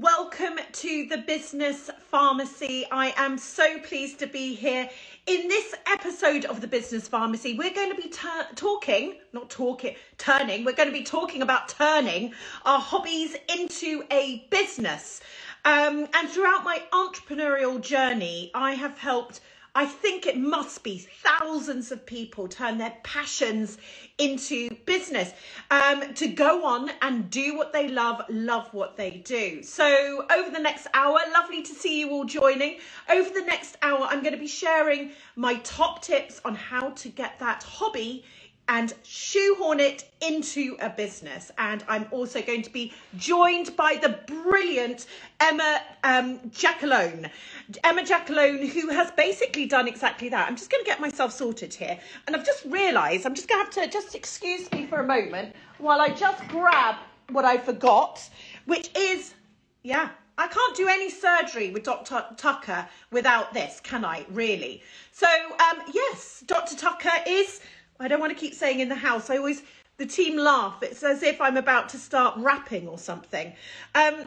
Welcome to the Business Pharmacy. I am so pleased to be here. In this episode of the Business Pharmacy, we're going to be talking, not talking, turning, we're going to be talking about turning our hobbies into a business. Um, and throughout my entrepreneurial journey, I have helped I think it must be thousands of people turn their passions into business um, to go on and do what they love, love what they do. So, over the next hour, lovely to see you all joining. Over the next hour, I'm going to be sharing my top tips on how to get that hobby and shoehorn it into a business. And I'm also going to be joined by the brilliant Emma um, Giacalone. Emma Giacalone, who has basically done exactly that. I'm just going to get myself sorted here. And I've just realised, I'm just going to have to just excuse me for a moment while I just grab what I forgot, which is, yeah, I can't do any surgery with Dr. Tucker without this, can I, really? So, um, yes, Dr. Tucker is I don't want to keep saying in the house. I always, the team laugh. It's as if I'm about to start rapping or something. Um,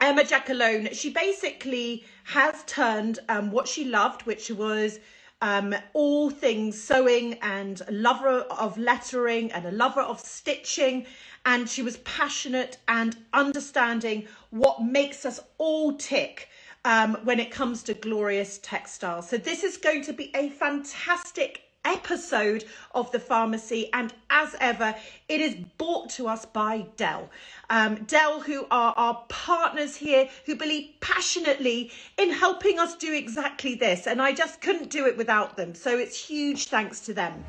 Emma Giacalone, she basically has turned um, what she loved, which was um, all things sewing and a lover of lettering and a lover of stitching. And she was passionate and understanding what makes us all tick um, when it comes to glorious textiles. So this is going to be a fantastic episode of the pharmacy and as ever it is brought to us by Dell. Um, Dell who are our partners here who believe passionately in helping us do exactly this and I just couldn't do it without them so it's huge thanks to them.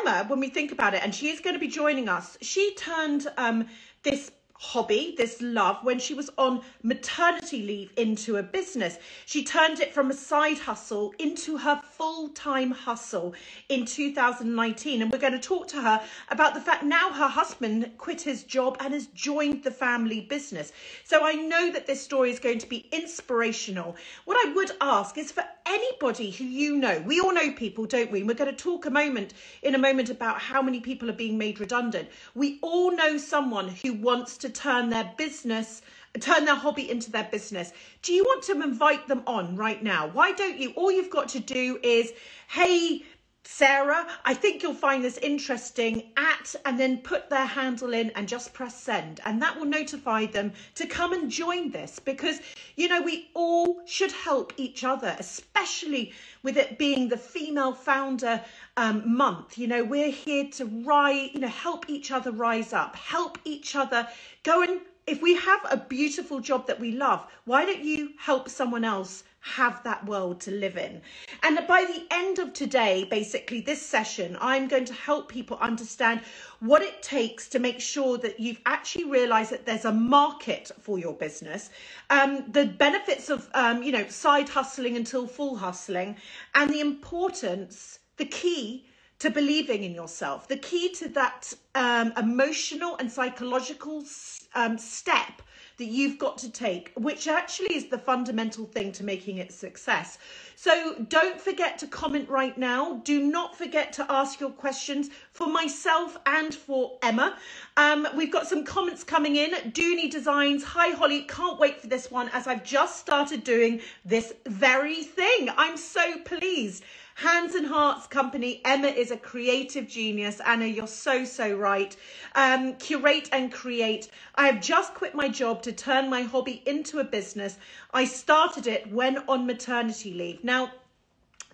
Emma, when we think about it, and she is going to be joining us, she turned um, this hobby, this love, when she was on maternity leave into a business. She turned it from a side hustle into her full time hustle in 2019. And we're going to talk to her about the fact now her husband quit his job and has joined the family business. So I know that this story is going to be inspirational. What I would ask is for anybody who you know, we all know people, don't we? And we're going to talk a moment in a moment about how many people are being made redundant. We all know someone who wants to turn their business turn their hobby into their business. Do you want to invite them on right now? Why don't you? All you've got to do is, hey, Sarah, I think you'll find this interesting at, and then put their handle in and just press send. And that will notify them to come and join this because, you know, we all should help each other, especially with it being the female founder um, month. You know, we're here to rise, you know, help each other rise up, help each other go and if we have a beautiful job that we love, why don't you help someone else have that world to live in? And by the end of today, basically this session, I'm going to help people understand what it takes to make sure that you've actually realized that there's a market for your business, um, the benefits of, um, you know, side hustling until full hustling, and the importance, the key to believing in yourself. The key to that um, emotional and psychological um, step that you've got to take, which actually is the fundamental thing to making it success. So don't forget to comment right now. Do not forget to ask your questions for myself and for Emma. Um, we've got some comments coming in. Dooney Designs. Hi, Holly. Can't wait for this one as I've just started doing this very thing. I'm so pleased. Hands and Hearts Company. Emma is a creative genius. Anna, you're so, so right. Um, curate and create. I have just quit my job to turn my hobby into a business. I started it when on maternity leave. Now,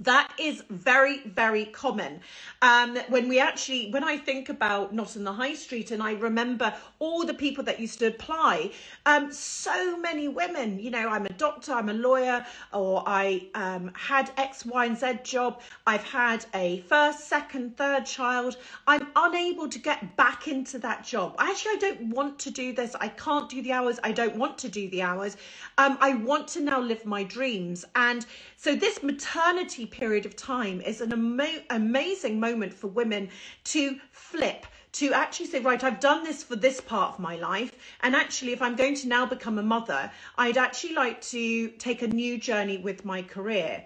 that is very, very common. Um, when we actually, when I think about Not on the High Street and I remember all the people that used to apply, um, so many women, you know, I'm a doctor, I'm a lawyer, or I um, had X, Y, and Z job. I've had a first, second, third child. I'm unable to get back into that job. Actually, I don't want to do this. I can't do the hours. I don't want to do the hours. Um, I want to now live my dreams. And so this maternity period of time is an ama amazing moment for women to flip to actually say, right, I've done this for this part of my life. And actually, if I'm going to now become a mother, I'd actually like to take a new journey with my career.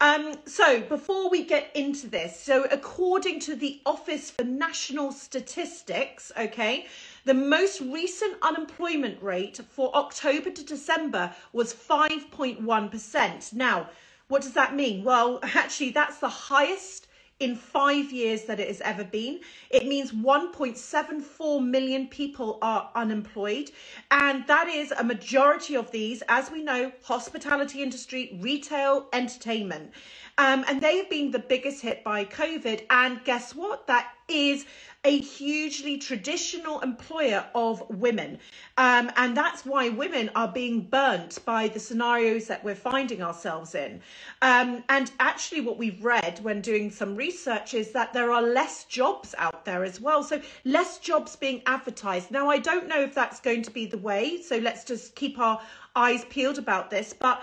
Um, so before we get into this, so according to the Office for National Statistics, okay, the most recent unemployment rate for October to December was 5.1%. Now, what does that mean? Well, actually, that's the highest in five years that it has ever been. It means 1.74 million people are unemployed. And that is a majority of these, as we know, hospitality industry, retail, entertainment. Um, and they have been the biggest hit by COVID. And guess what? That is a hugely traditional employer of women. Um, and that's why women are being burnt by the scenarios that we're finding ourselves in. Um, and actually, what we've read when doing some research is that there are less jobs out there as well. So, less jobs being advertised. Now, I don't know if that's going to be the way. So, let's just keep our eyes peeled about this. But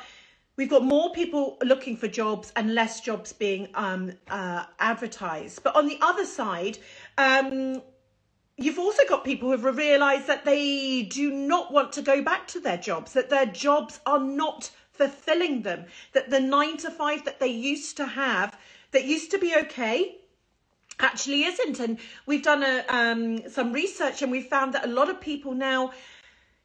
We've got more people looking for jobs and less jobs being um, uh, advertised. But on the other side, um, you've also got people who have realised that they do not want to go back to their jobs, that their jobs are not fulfilling them, that the nine to five that they used to have, that used to be okay, actually isn't. And we've done a, um, some research and we found that a lot of people now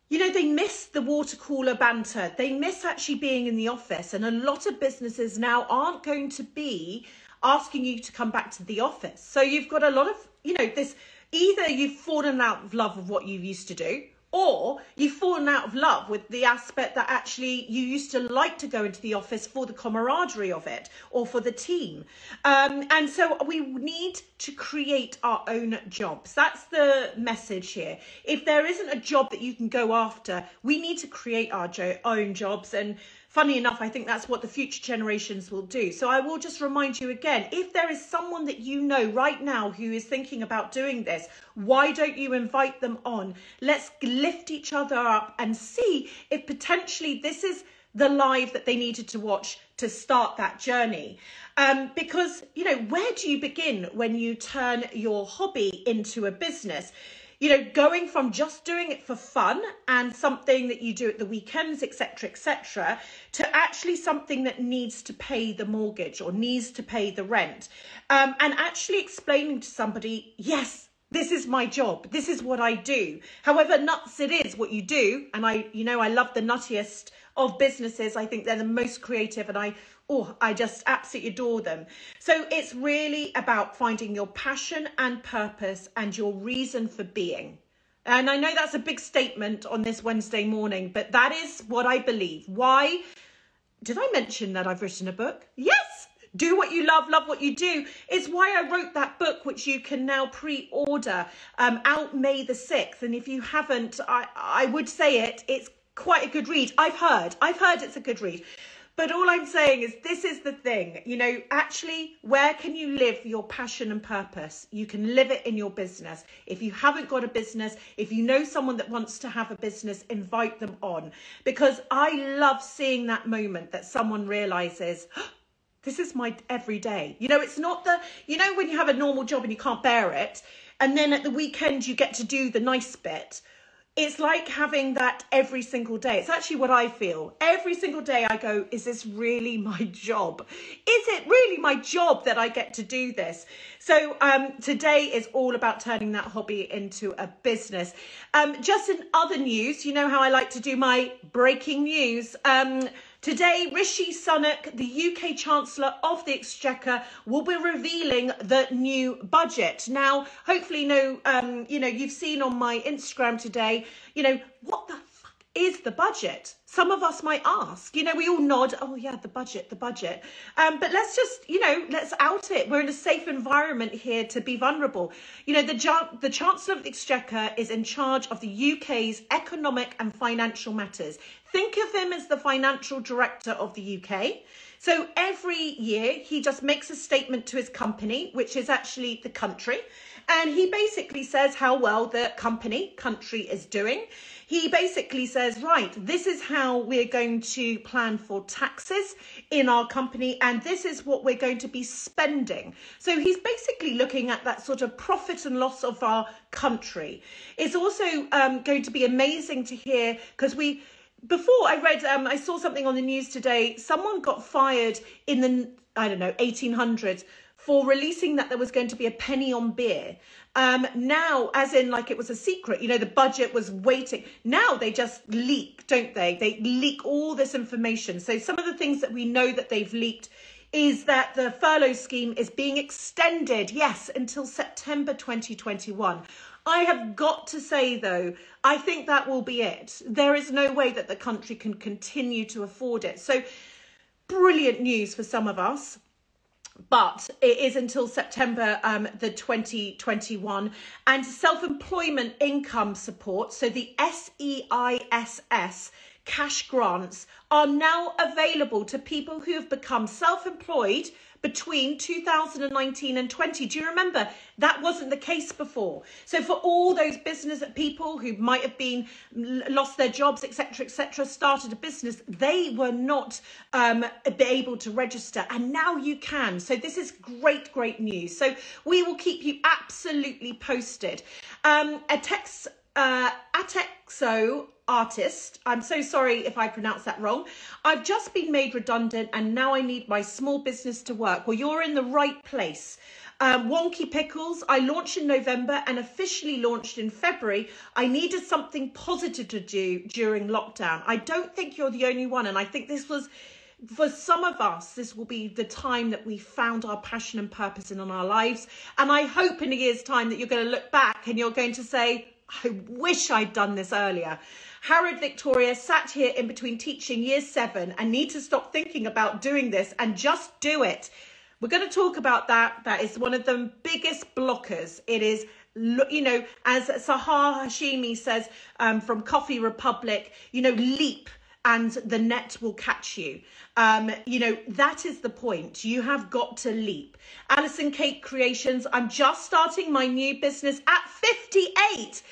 you know, they miss the water cooler banter. They miss actually being in the office. And a lot of businesses now aren't going to be asking you to come back to the office. So you've got a lot of, you know, this either you've fallen out of love of what you used to do, or you've fallen out of love with the aspect that actually you used to like to go into the office for the camaraderie of it or for the team. Um, and so we need to create our own jobs. That's the message here. If there isn't a job that you can go after, we need to create our jo- own jobs and funny enough, I think that's what the future generations will do. So I will just remind you again, if there is someone that you know right now who is thinking about doing this, why don't you invite them on? Let's lift each other up and see if potentially this is the live that they needed to watch to start that journey. Um, because, you know, where do you begin when you turn your hobby into a business? You know, going from just doing it for fun and something that you do at the weekends, etc., etc., to actually something that needs to pay the mortgage or needs to pay the rent, um, and actually explaining to somebody, yes, this is my job. This is what I do. However nuts it is what you do, and I, you know, I love the nuttiest of businesses. I think they're the most creative, and I oh, I just absolutely adore them. So it's really about finding your passion and purpose and your reason for being. And I know that's a big statement on this Wednesday morning, but that is what I believe. Why? Did I mention that I've written a book? Yes. Do what you love, love what you do. It's why I wrote that book, which you can now pre-order um, out May the 6th. And if you haven't, I, I would say it, it's quite a good read. I've heard, I've heard it's a good read. But all I'm saying is this is the thing, you know, actually, where can you live your passion and purpose? You can live it in your business. If you haven't got a business, if you know someone that wants to have a business, invite them on. Because I love seeing that moment that someone realizes, this is my everyday. You know, it's not the, you know, when you have a normal job and you can't bear it, and then at the weekend you get to do the nice bit it's like having that every single day. It's actually what I feel. Every single day I go, is this really my job? Is it really my job that I get to do this? So um, today is all about turning that hobby into a business. Um, just in other news, you know how I like to do my breaking news. Um, Today, Rishi Sunak, the UK Chancellor of the Exchequer, will be revealing the new budget. Now, hopefully, no, um, you know, you've seen on my Instagram today, you know, what the fuck is the budget? Some of us might ask, you know, we all nod, oh yeah, the budget, the budget. Um, but let's just, you know, let's out it. We're in a safe environment here to be vulnerable. You know, the, the Chancellor of the Exchequer is in charge of the UK's economic and financial matters. Think of him as the financial director of the UK. So every year he just makes a statement to his company, which is actually the country. And he basically says how well the company, country is doing. He basically says, right, this is how we're going to plan for taxes in our company, and this is what we're going to be spending. So he's basically looking at that sort of profit and loss of our country. It's also um, going to be amazing to hear because we before I read, um, I saw something on the news today. Someone got fired in the, I don't know, 1800s for releasing that there was going to be a penny on beer. Um, now, as in like it was a secret, you know, the budget was waiting. Now they just leak, don't they? They leak all this information. So some of the things that we know that they've leaked is that the furlough scheme is being extended, yes, until September 2021. I have got to say, though, I think that will be it. There is no way that the country can continue to afford it. So, brilliant news for some of us but it is until September um, the 2021 and self-employment income support so the SEISS cash grants are now available to people who have become self-employed between 2019 and 20. Do you remember that wasn't the case before? So for all those business people who might have been lost their jobs, etc., etc., started a business, they were not um, able to register, and now you can. So this is great, great news. So we will keep you absolutely posted. Um, a text uh, Atexo artist. I'm so sorry if I pronounced that wrong. I've just been made redundant and now I need my small business to work. Well, you're in the right place. Um, Wonky Pickles, I launched in November and officially launched in February. I needed something positive to do during lockdown. I don't think you're the only one. And I think this was, for some of us, this will be the time that we found our passion and purpose in our lives. And I hope in a year's time that you're going to look back and you're going to say, I wish I'd done this earlier. Harriet Victoria sat here in between teaching year seven and need to stop thinking about doing this and just do it. We're going to talk about that. That is one of the biggest blockers. It is you know, as Sahar Hashemi says um, from Coffee Republic, you know, leap and the net will catch you. Um, you know, that is the point. You have got to leap. Alison Kate Creations, I'm just starting my new business at 58.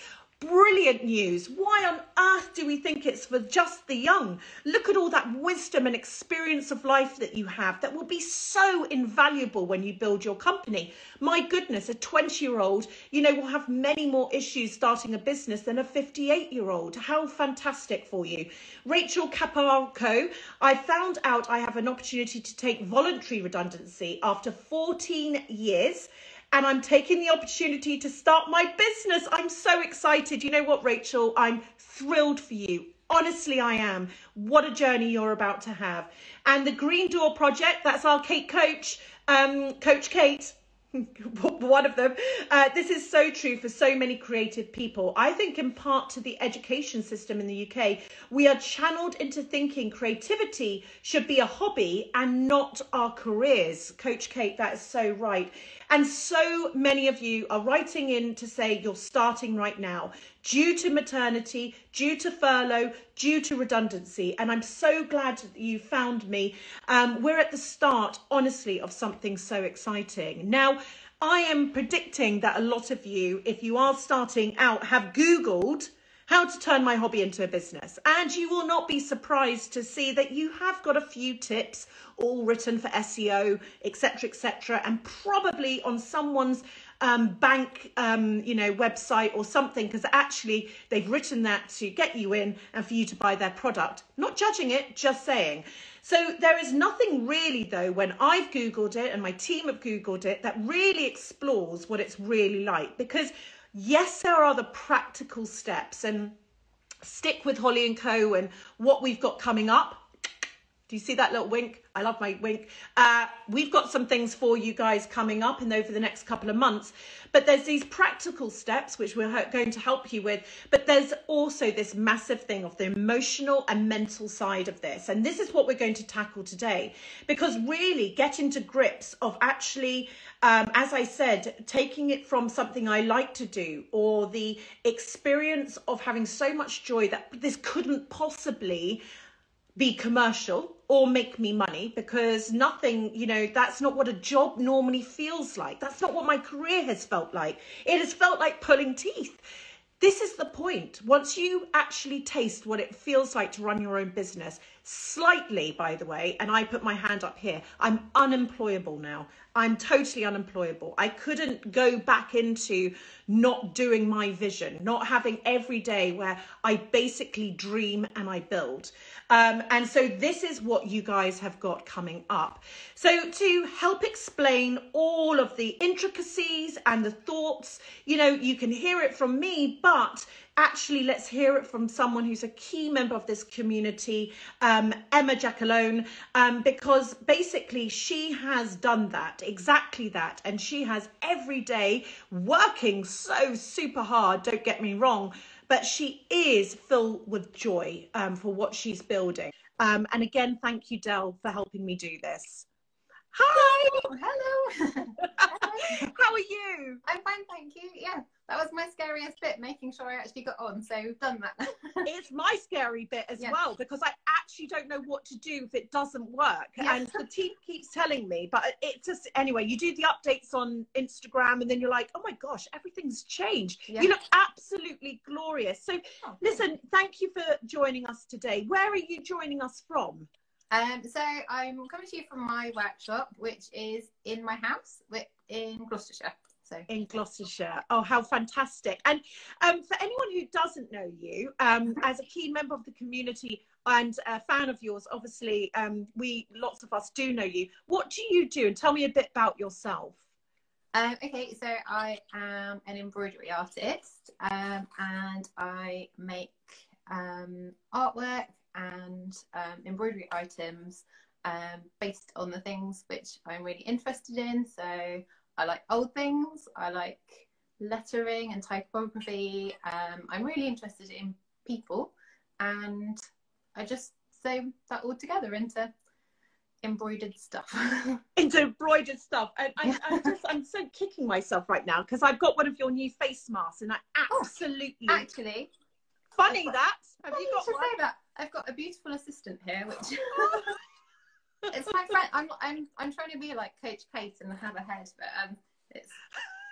Brilliant news. Why on earth do we think it's for just the young? Look at all that wisdom and experience of life that you have that will be so invaluable when you build your company. My goodness, a 20 year old, you know, will have many more issues starting a business than a 58 year old. How fantastic for you. Rachel Capalco, I found out I have an opportunity to take voluntary redundancy after 14 years and I'm taking the opportunity to start my business. I'm so excited. You know what, Rachel? I'm thrilled for you. Honestly, I am. What a journey you're about to have. And the Green Door Project, that's our Kate Coach, um, Coach Kate. one of them. Uh, this is so true for so many creative people. I think, in part, to the education system in the UK, we are channeled into thinking creativity should be a hobby and not our careers. Coach Kate, that is so right. And so many of you are writing in to say you're starting right now due to maternity, due to furlough, due to redundancy. And I'm so glad that you found me. Um, we're at the start, honestly, of something so exciting. Now, I am predicting that a lot of you, if you are starting out, have Googled how to turn my hobby into a business. And you will not be surprised to see that you have got a few tips all written for SEO, etc., etc., and probably on someone's um, bank, um, you know, website or something, because actually they've written that to get you in and for you to buy their product. Not judging it, just saying. So there is nothing really, though, when I've Googled it and my team have Googled it, that really explores what it's really like. Because yes, there are the practical steps and stick with Holly and Co. and what we've got coming up. Do you see that little wink? I love my wink. Uh, we've got some things for you guys coming up and over the next couple of months. But there's these practical steps which we're going to help you with. But there's also this massive thing of the emotional and mental side of this. And this is what we're going to tackle today. Because really getting to grips of actually, um, as I said, taking it from something I like to do or the experience of having so much joy that this couldn't possibly be commercial or make me money because nothing, you know, that's not what a job normally feels like. That's not what my career has felt like. It has felt like pulling teeth. This is the point. Once you actually taste what it feels like to run your own business, slightly, by the way, and I put my hand up here, I'm unemployable now. I'm totally unemployable. I couldn't go back into not doing my vision, not having every day where I basically dream and I build. Um, and so this is what you guys have got coming up. So to help explain all of the intricacies and the thoughts, you know, you can hear it from me, but actually let's hear it from someone who's a key member of this community, um, Emma Giacalone, um, because basically she has done that, exactly that. And she has every day working so super hard, don't get me wrong, but she is filled with joy um, for what she's building. Um, and again, thank you, Dell, for helping me do this. Hi. Oh, hello. How are you? I'm fine, thank you. Yeah, that was my scariest bit, making sure I actually got on. So we've done that. it's my scary bit as yes. well because I actually don't know what to do if it doesn't work. Yes. And the team keeps telling me, but it just anyway. You do the updates on Instagram, and then you're like, oh my gosh, everything's changed. You look absolutely glorious. So oh, listen, thank you for joining us today. Where are you joining us from? Um, so I'm coming to you from my workshop, which is in my house in Gloucestershire. So in Gloucestershire. Oh, how fantastic! And um, for anyone who doesn't know you, um, mm-hmm. as a key member of the community and a fan of yours, obviously, um, we lots of us do know you. What do you do? And tell me a bit about yourself. Um, okay, so I am an embroidery artist, um, and I make um, artwork and um, embroidery items um, based on the things which I'm really interested in. So I like old things, I like lettering and typography. Um, I'm really interested in people, and I just sew that all together into embroidered stuff. into embroidered stuff. And I, am just, I'm so kicking myself right now because I've got one of your new face masks, and I oh, absolutely oh, actually funny that. Have you got one? that. I've got a beautiful assistant here, which it's my friend. I'm I'm I'm trying to be like Coach Kate and have a head, but um, it's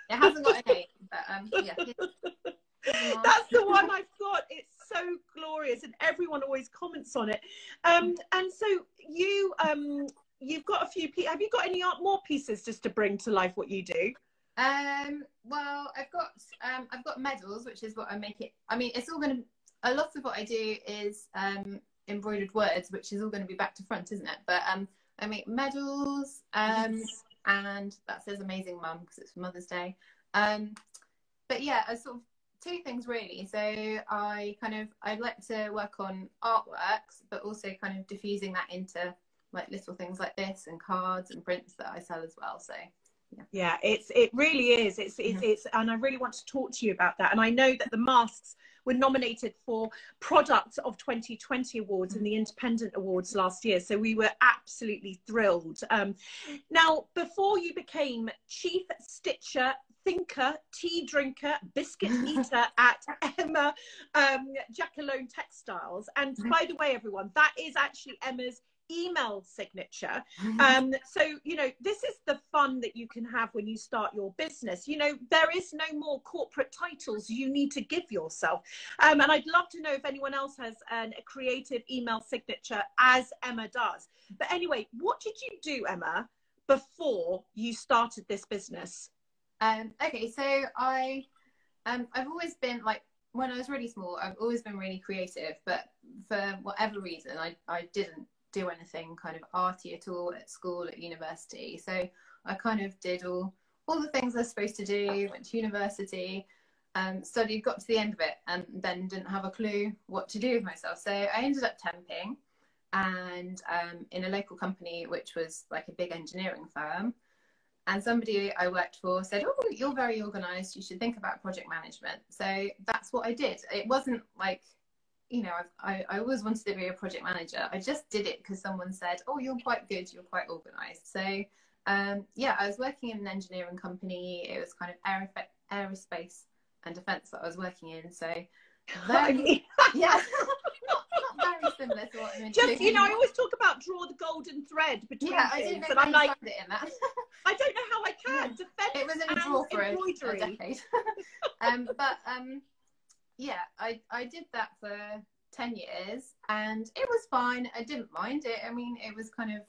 it hasn't got a name, but um, yeah. That's the one I've got. It's so glorious, and everyone always comments on it. Um, and so you um, you've got a few. Pe- Have you got any art? more pieces just to bring to life what you do? Um, well, I've got um, I've got medals, which is what I make it. I mean, it's all going to a lot of what I do is um, embroidered words, which is all going to be back to front, isn't it? But um, I make medals, um, and that says "Amazing Mum" because it's for Mother's Day. Um, but yeah, I sort of two things really. So I kind of I like to work on artworks, but also kind of diffusing that into like little things like this and cards and prints that I sell as well. So yeah. yeah, it's it really is. It's it's, mm-hmm. it's and I really want to talk to you about that. And I know that the masks were nominated for Product of 2020 awards and the Independent Awards last year. So we were absolutely thrilled. Um, now, before you became Chief Stitcher thinker, tea drinker, biscuit eater at Emma um, Giacalone Textiles. And by the way, everyone, that is actually Emma's email signature. Mm-hmm. Um, so, you know, this is the fun that you can have when you start your business. You know, there is no more corporate titles you need to give yourself. Um, and I'd love to know if anyone else has an, a creative email signature as Emma does. But anyway, what did you do, Emma, before you started this business? Um, okay, so I, um, I've always been like when I was really small, I've always been really creative, but for whatever reason, I, I didn't do anything kind of arty at all at school, at university. So I kind of did all all the things I was supposed to do. Went to university, um, studied, got to the end of it, and then didn't have a clue what to do with myself. So I ended up temping, and um, in a local company, which was like a big engineering firm. And somebody I worked for said, "Oh, you're very organised. You should think about project management." So that's what I did. It wasn't like you know, I, I always wanted to be a project manager. I just did it because someone said, "Oh, you're quite good. You're quite organised." So, um, yeah, I was working in an engineering company. It was kind of aerospace and defence that I was working in. So, then, yeah, not, not very similar to what I'm Just you know, I always talk about draw the golden thread between yeah, I things, didn't know and I'm like, it in that. I don't know how I can defend it was in a and drawer for a, a embroidery. decade. um, but um, yeah, I I did that for ten years, and it was fine. I didn't mind it. I mean, it was kind of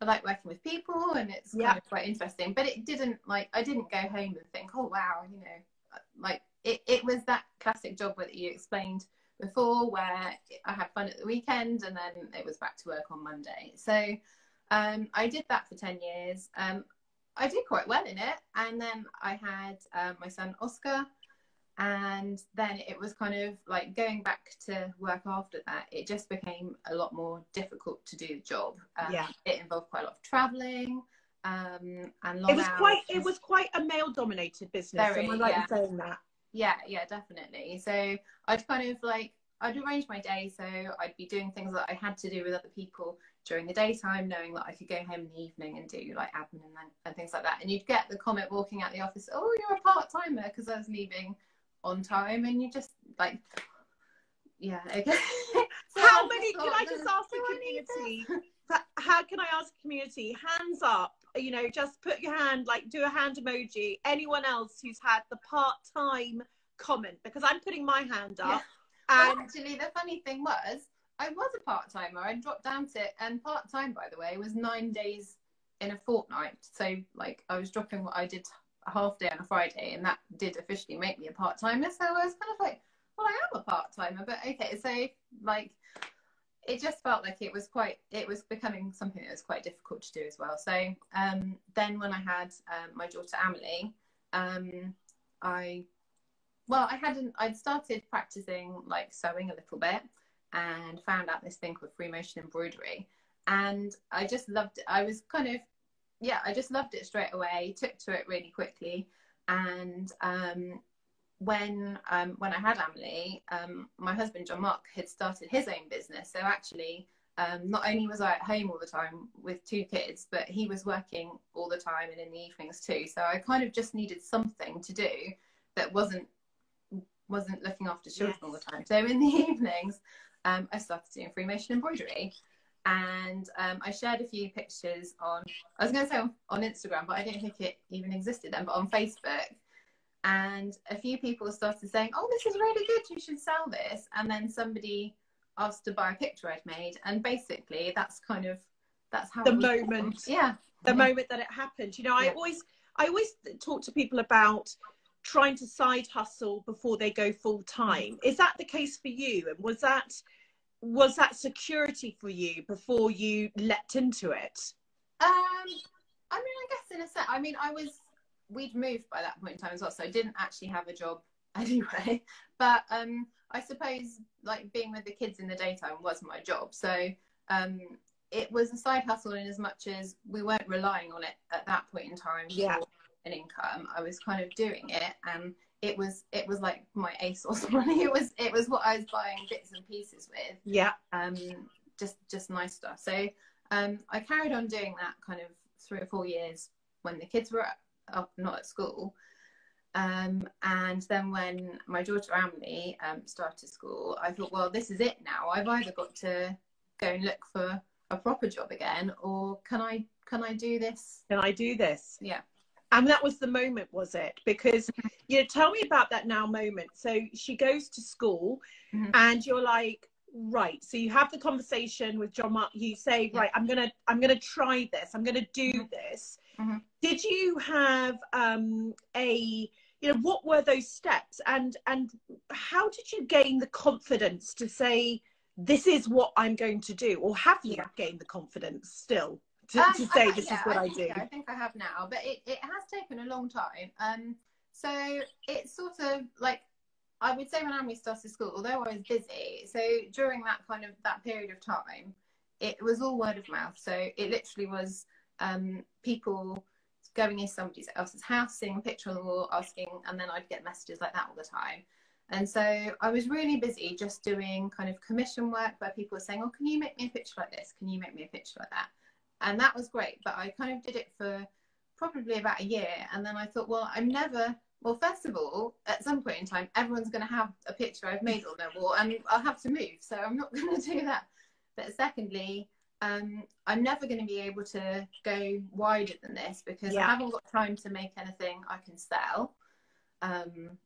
I like working with people, and it's Yeah. kind of quite interesting. But it didn't like I didn't go home and think, oh wow, you know, like it it was that classic job that you explained before, where I had fun at the weekend, and then it was back to work on Monday. So um, I did that for ten years. Um, I did quite well in it, and then I had um, my son Oscar, and then it was kind of like going back to work after that. It just became a lot more difficult to do the job. Um, Yeah. it involved quite a lot of traveling, um, and long It was hours. quite it was quite a male dominated business. Very, Am I right yeah. in saying that? Yeah, yeah, definitely. So I'd kind of like I'd arrange my day so I'd be doing things that I had to do with other people during the daytime, knowing that I could go home in the evening and do like admin and, and things like that. And you'd get the comment walking out the office, "Oh, you're a part timer," because I was leaving on time, and you just like, yeah, okay. So How many? Can I just ask the I need this?" community? How can I ask the community? Hands up. You know, just put your hand, like do a hand emoji. Anyone else who's had the part time comment? Because I'm putting my hand up. Well, And actually, the funny thing was, I was a part timer. I dropped down to, and part time, by the way, was nine days in a fortnight. So, like, I was dropping what I did a half day on a Friday, and that did officially make me a part timer. So, I was kind of like, well, I am a part timer, but okay. So, like, it just felt like it was quite, it was becoming something that was quite difficult to do as well. So, um, then when I had um, my daughter Amelie, um, I well, I hadn't. I'd started practicing like sewing a little bit, and found out this thing called free motion embroidery, and I just loved it. I was kind of, yeah, I just loved it straight away. Took to it really quickly, and um, when um, when I had Emily, um, my husband John Mark had started his own business. So actually, um, not only was I at home all the time with two kids, but he was working all the time and in the evenings too. So I kind of just needed something to do that wasn't wasn't looking after children all the time. So in the evenings, um, I started doing free motion embroidery. And um, I shared a few pictures on, I was going to say on, on Instagram, but I didn't think it even existed then, but on Facebook. And a few people started saying, oh, this is really good, you should sell this. And then somebody asked to buy a picture I'd made. And basically, that's kind of, that's how The moment. Yeah. the Yeah. moment that it happened, you know, I Yeah. always, I always talk to people about trying to side hustle before they go full time. Is that the case for you? And was that was that security for you before you leapt into it? Um, I mean, I guess in a sense, I mean, I was, we'd moved by that point in time as well, so I didn't actually have a job anyway. But um, I suppose like being with the kids in the daytime was my job. So um, it was a side hustle in as much as we weren't relying on it at that point in time Yeah. for an income. I was kind of doing it, and it was it was like my ASOS money. It was it was what I was buying bits and pieces with Yeah, um, just just nice stuff. So um, I carried on doing that kind of three or four years when the kids were up, not at school. Um, and then when my daughter Emily um, started school, I thought, well, this is it now. I've either got to go and look for a proper job again, or can I can I do this? can I do this? Yeah. And that was the moment, was it? Because you know, tell me about that now moment. So she goes to school, Mhm. and you're like, right. So you have the conversation with John Mark. You say, Yeah. right, I'm gonna, I'm gonna try this. I'm gonna do Mhm. this. Mhm. Did you have um, a, you know, what were those steps, and and how did you gain the confidence to say, this is what I'm going to do, or have you Yeah. gained the confidence still? To, Um, to say ha- this yeah, is what I, think, do. yeah, I think I have now, but it, it has taken a long time. Um, so it's sort of like I would say when Amy started school, although I was busy, so during that kind of that period of time, it was all word of mouth. So it literally was um, people going into somebody else's house, seeing a picture on the wall, asking, and then I'd get messages like that all the time. And so I was really busy just doing kind of commission work where people were saying, Oh, can you make me a picture like this? Can you make me a picture like that? And that was great. But I kind of did it for probably about a year. And then I thought, well, I'm never well, first of all, at some point in time, everyone's going to have a picture I've made on their wall, and I'll have to move. So I'm not going to do that. But secondly, um, I'm never going to be able to go wider than this because yeah. I haven't got time to make anything I can sell. Um,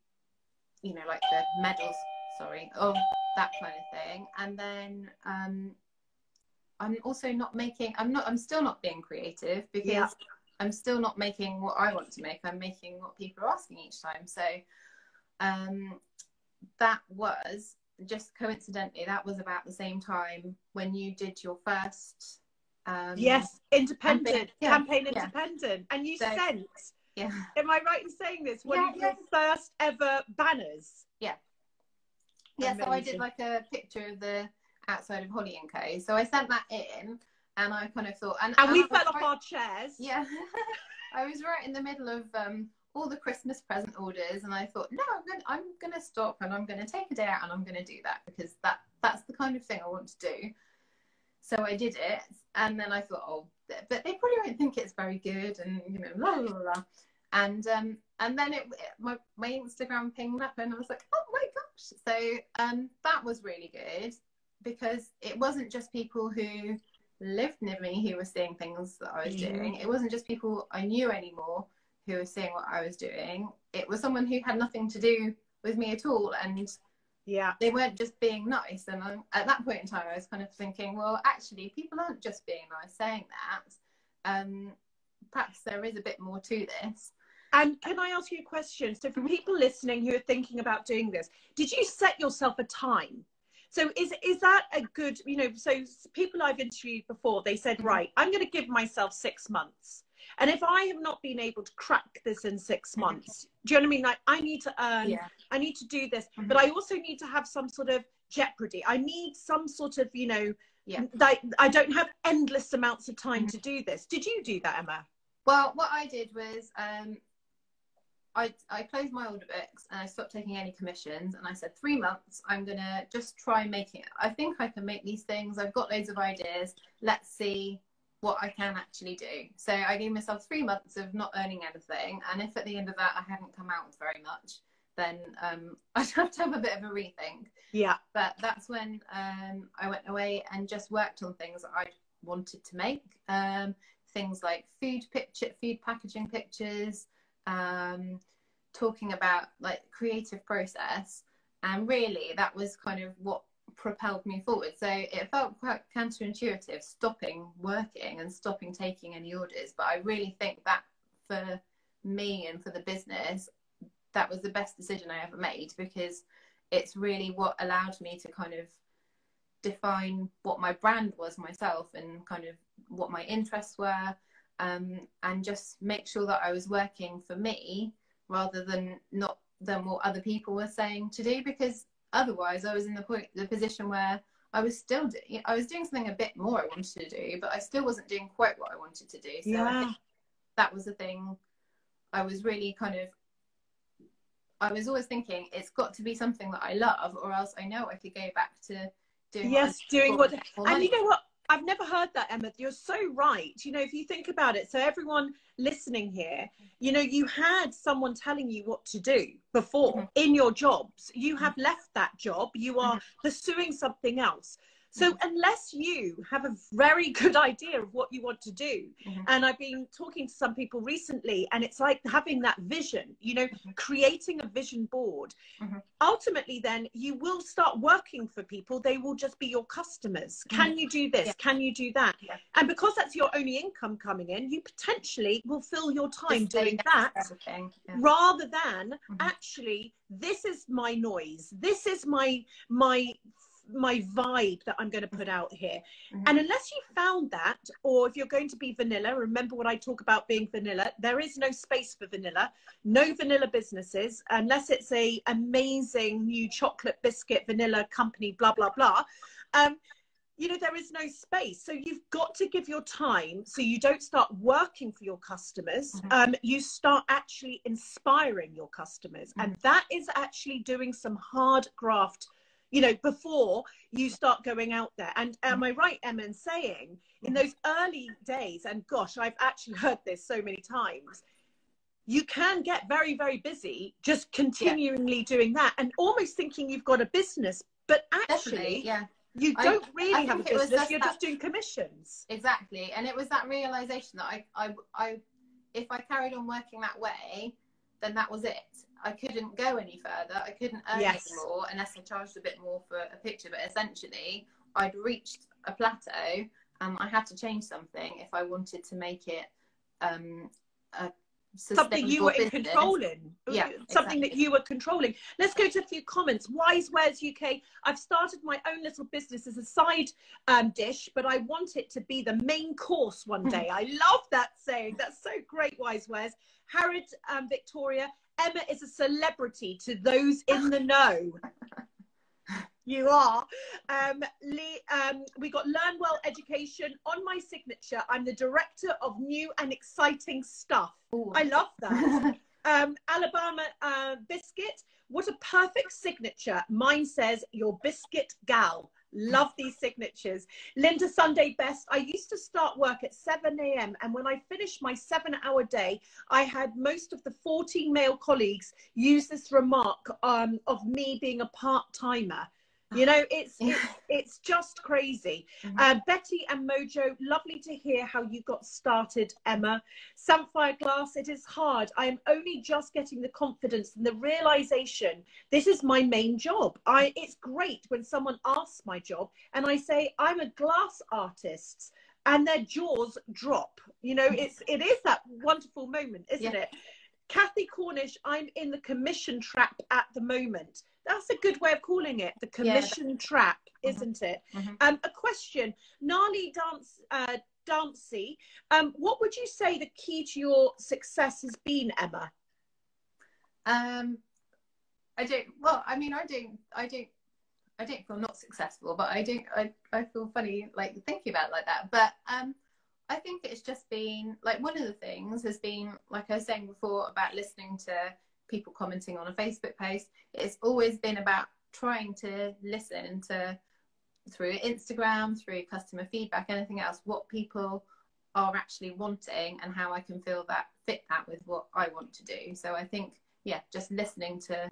you know, like the medals, sorry, or that kind of thing. And then um, I'm also not making. I'm not. I'm still not being creative because yeah. I'm still not making what I want to make. I'm making what people are asking each time. So um, that was just coincidentally, that was about the same time when you did your first. Um, yes, independent campaign, yeah, campaign independent, yeah. and you so, sent. Yeah. Am I right in saying this? One yeah, of your first ever banners. Yeah. Yeah. Amazing. So I did like a picture of the outside of Holly and Co. So I sent that in, and I kind of thought, and, and, and we fell off our chairs. Yeah. I was right in the middle of um, all the Christmas present orders, and I thought, no, I'm gonna, I'm going to stop and I'm going to take a day out and I'm going to do that because that that's the kind of thing I want to do. So I did it, and then I thought, oh, but they probably won't think it's very good, and you know, la la la. And um, and then it, it, my my Instagram pinged up, and I was like, oh my gosh! So um, that was really good because it wasn't just people who lived near me who were seeing things that I was mm-hmm. doing. It wasn't just people I knew anymore who were seeing what I was doing. It was someone who had nothing to do with me at all. And yeah, they weren't just being nice. And I, at that point in time, I was kind of thinking, well, actually, people aren't just being nice saying that. Um, perhaps there is a bit more to this. And can I ask you a question? So, for people listening who are thinking about doing this, did you set yourself a time? So is is that a good, you know, so people I've interviewed before, they said, mm-hmm. right, I'm going to give myself six months. And if I have not been able to crack this in six months, do you know what I mean? Like I need to earn, yeah. I need to do this, mm-hmm. but I also need to have some sort of jeopardy. I need some sort of, you know, yeah. like I don't have endless amounts of time mm-hmm. to do this. Did you do that, Emma? Well, what I did was um, I, I closed my order books and I stopped taking any commissions and I said three months I'm gonna just try making it. I think I can make these things. I've got loads of ideas. Let's see what I can actually do. So I gave myself three months of not earning anything, and if at the end of that I hadn't come out with very much, then um, I'd have to have a bit of a rethink. Yeah. But that's when um, I went away and just worked on things I wanted to make. Um, things like food picture, food packaging pictures, um, talking about like creative process, and really that was kind of what propelled me forward. So it felt quite counterintuitive stopping working and stopping taking any orders. But I really think that for me and for the business, that was the best decision I ever made because it's really what allowed me to kind of define what my brand was myself and kind of what my interests were um, and just make sure that I was working for me rather than not than what other people were saying to do because otherwise I was in the point the position where I was still doing I was doing something a bit more I wanted to do, but I still wasn't doing quite what I wanted to do. So yeah. that was the thing I was really kind of I was always thinking it's got to be something that I love or else I know I could go back to doing Yes, doing what and you know what I've never heard that, Emma. You're so right. You know, if you think about it, so everyone listening here, you know, you had someone telling you what to do before mm-hmm. in your jobs. You have mm-hmm. left that job, you are mm-hmm. pursuing something else. So mm-hmm. unless you have a very good idea of what you want to do, mm-hmm. and I've been talking to some people recently, and it's like having that vision, you know, mm-hmm. creating a vision board. Mm-hmm. Ultimately, then you will start working for people. They will just be your customers. Mm-hmm. Can you do this? Yeah. Can you do that? Yeah. And because that's your only income coming in, you potentially will fill your time doing that yeah. rather than mm-hmm. actually this is my noise. This is my my my vibe that I'm going to put out here. Mm-hmm. And unless you found that, or if you're going to be vanilla, remember what I talk about being vanilla. There is no space for vanilla. No vanilla businesses, unless it's a amazing new chocolate biscuit vanilla company, blah blah blah. Um, you know there is no space so you've got to give your time so you don't start working for your customers mm-hmm. um, you start actually inspiring your customers mm-hmm. and that is actually doing some hard graft you know, before you start going out there. And am mm. I right, Emma, in saying in those early days, and gosh, I've actually heard this so many times, you can get very, very busy just continually yeah. doing that and almost thinking you've got a business, but actually, Definitely, yeah. You don't I, really I have a business. Just you're that, just doing commissions. Exactly, and it was that realization that I, I, I, if I carried on working that way, then that was it. I couldn't go any further. I couldn't earn yes. any more unless I charged a bit more for a picture. But essentially, I'd reached a plateau, and I had to change something if I wanted to make it um, a something you were in controlling yeah something exactly. that you were controlling let's go to a few comments wise wares uk i've started my own little business as a side um, dish but i want it to be the main course one day i love that saying that's so great wise wares harriet um, victoria emma is a celebrity to those in the know you are. Um, Lee, um, we got Learn Well Education on my signature. I'm the director of new and exciting stuff. Ooh. I love that. um, Alabama uh, Biscuit. What a perfect signature. Mine says, Your biscuit gal. Love these signatures. Linda Sunday Best. I used to start work at 7 a.m. and when I finished my seven hour day, I had most of the 14 male colleagues use this remark um, of me being a part timer. You know, it's it's, it's just crazy. Mm-hmm. Uh, Betty and Mojo, lovely to hear how you got started, Emma. Samphire Glass, it is hard. I am only just getting the confidence and the realization this is my main job. I it's great when someone asks my job and I say I'm a glass artist and their jaws drop. You know, it's it is that wonderful moment, isn't yeah. it? Kathy Cornish, I'm in the commission trap at the moment. That's a good way of calling it, the commission yeah. trap, mm-hmm. isn't mm-hmm. it? Mm-hmm. Um, a question, Nali Dance, uh, Dancy, um, what would you say the key to your success has been, Emma? Um, I don't. Well, I mean, I don't. I don't. I don't feel not successful, but I don't. I I feel funny like thinking about it like that. But um, I think it's just been like one of the things has been like I was saying before about listening to people commenting on a Facebook post. It's always been about trying to listen to through Instagram, through customer feedback, anything else, what people are actually wanting and how I can feel that fit that with what I want to do. So I think, yeah, just listening to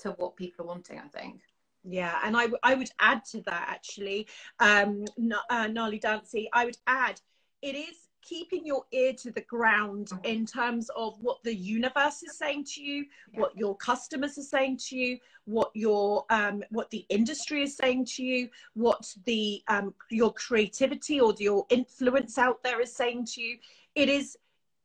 to what people are wanting, I think. Yeah, and I, I would add to that actually, um, uh, Nali Dancy, I would add it is keeping your ear to the ground mm-hmm. in terms of what the universe is saying to you what your customers are saying to you what your um, what the industry is saying to you what the um, your creativity or your influence out there is saying to you. It is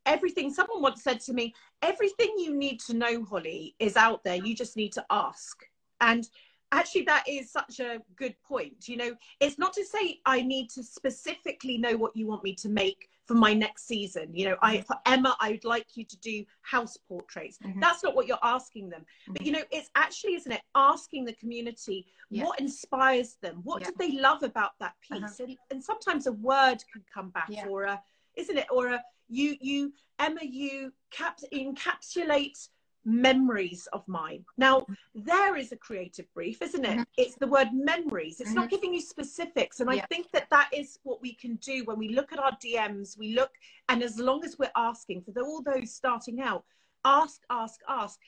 everything. Someone once said to me everything you need to know holly is out there. You just need to ask. And actually that is such a good point. You know it's not to say i need to specifically know what you want me to make for my next season you know i mm-hmm. for emma i would like you to do house portraits mm-hmm. that's not what you're asking them mm-hmm. but you know it's actually isn't it asking the community yeah. what inspires them what yeah. do they love about that piece uh-huh. and, and sometimes a word can come back yeah. or a isn't it or a you you emma you cap- encapsulate memories of mine. Now, there is a creative brief, isn't it? Mm-hmm. It's the word memories. It's mm-hmm. not giving you specifics. And yeah. I think that that is what we can do when we look at our DMs. We look, and as long as we're asking for the, all those starting out, ask, ask, ask.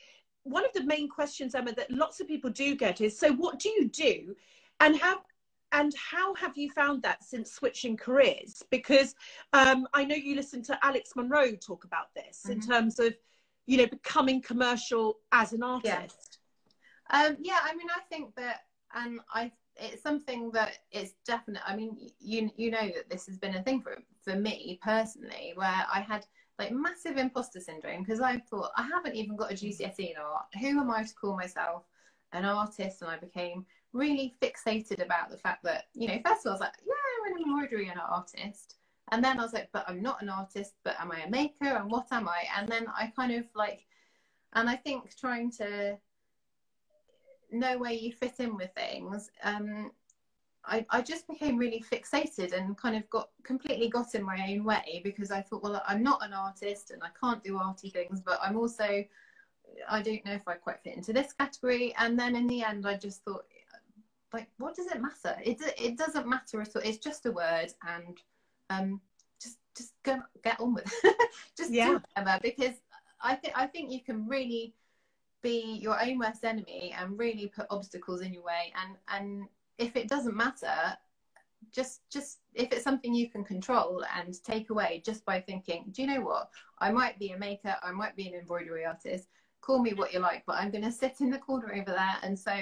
One of the main questions, Emma, that lots of people do get is so what do you do? And how and how have you found that since switching careers? Because um, I know you listened to Alex Monroe talk about this mm-hmm. in terms of you know, becoming commercial as an artist? Yeah. Um, yeah, I mean, I think that, and I, it's something that is definite. I mean, you you know that this has been a thing for for me personally, where I had like massive imposter syndrome because I thought I haven't even got a GCSE in art. Who am I to call myself an artist? And I became really fixated about the fact that you know, first of all, I was like, yeah, I'm an embroidery and an artist, and then I was like, but I'm not an artist, but am I a maker? And what am I? And then I kind of like, and I think trying to know where you fit in with things, um, I, I just became really fixated and kind of got completely got in my own way because I thought, well, I'm not an artist and I can't do arty things, but I'm also, I don't know if I quite fit into this category. And then in the end, I just thought, like, what does it matter? It, it doesn't matter at all. It's just a word and um, just just go get on with it. just yeah. do whatever because I think I think you can really be your own worst enemy and really put obstacles in your way. And and if it doesn't matter, just just if it's something you can control and take away just by thinking, do you know what? I might be a maker, I might be an embroidery artist. Call me what you like, but I'm going to sit in the corner over there and so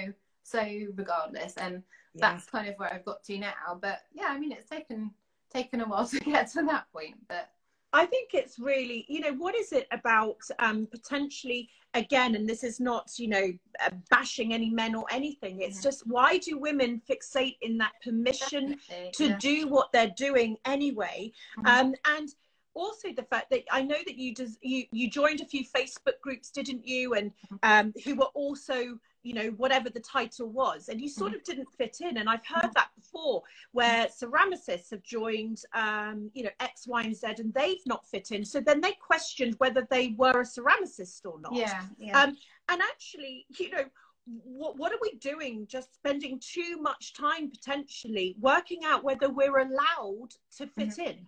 so regardless. And yeah. that's kind of where I've got to now. But yeah, I mean, it's taken taken a while to get to that point, but I think it's really, you know, what is it about um, potentially, again, and this is not, you know, uh, bashing any men or anything. It's mm-hmm. just why do women fixate in that permission Definitely, to yeah. do what they're doing anyway? Mm-hmm. Um, and also the fact that I know that you, does, you you joined a few Facebook groups, didn't you? And mm-hmm. um, who were also you know whatever the title was and you sort mm-hmm. of didn't fit in and i've heard that before where ceramicists have joined um, you know x y and z and they've not fit in so then they questioned whether they were a ceramicist or not yeah, yeah. Um, and actually you know what, what are we doing just spending too much time potentially working out whether we're allowed to fit mm-hmm. in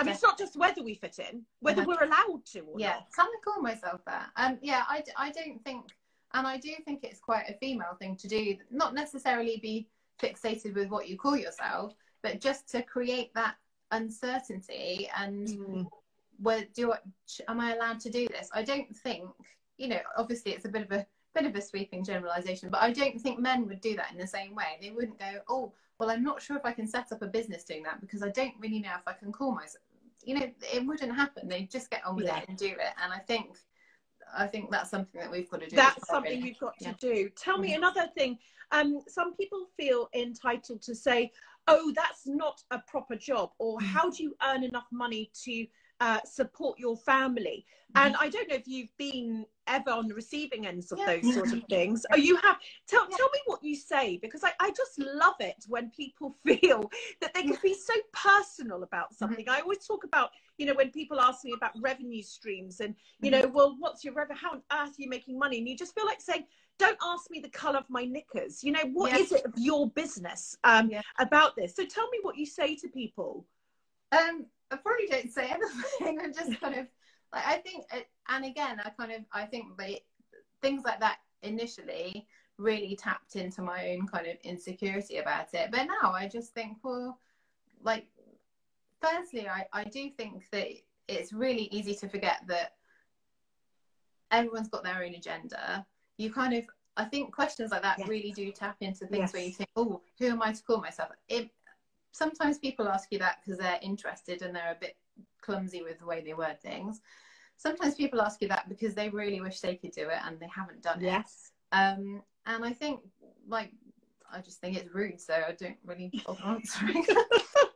I mean, it's not just whether we fit in, whether we're allowed to or yeah. not. Can I call myself that? Um, yeah, I, I don't think and I do think it's quite a female thing to do, not necessarily be fixated with what you call yourself, but just to create that uncertainty and mm. where do I, am I allowed to do this? I don't think, you know, obviously it's a bit of a bit of a sweeping generalization, but I don't think men would do that in the same way. They wouldn't go, oh, well, I'm not sure if I can set up a business doing that because I don't really know if I can call myself. You know, it wouldn't happen. They just get on with yeah. it and do it. And I think I think that's something that we've got to do. That's something you've got to do. Tell me another thing. Um, some people feel entitled to say, "Oh, that's not a proper job," or mm-hmm. "How do you earn enough money to uh, support your family?" Mm-hmm. And I don't know if you've been ever on the receiving ends of yeah. those sort of things. Oh, you have. Tell yeah. tell me what you say because I, I just love it when people feel that they can be so personal about something. Mm-hmm. I always talk about you know, when people ask me about revenue streams and, you know, mm-hmm. well, what's your revenue? How on earth are you making money? And you just feel like saying, don't ask me the color of my knickers. You know, what is it of your business um, about this? So tell me what you say to people. Um, I probably don't say anything. I'm just kind of like I think, uh, and again, I kind of I think that things like that initially really tapped into my own kind of insecurity about it. But now I just think, well, like firstly, I, I do think that it's really easy to forget that everyone's got their own agenda. You kind of, I think questions like that yes. really do tap into things yes. where you think, oh, who am I to call myself? It, sometimes people ask you that because they're interested and they're a bit clumsy with the way they word things. Sometimes people ask you that because they really wish they could do it and they haven't done yes. it. Yes. Um, and I think, like, I just think it's rude, so I don't really bother answering.